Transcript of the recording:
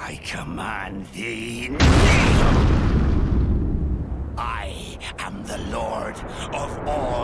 I command thee. I am the Lord of all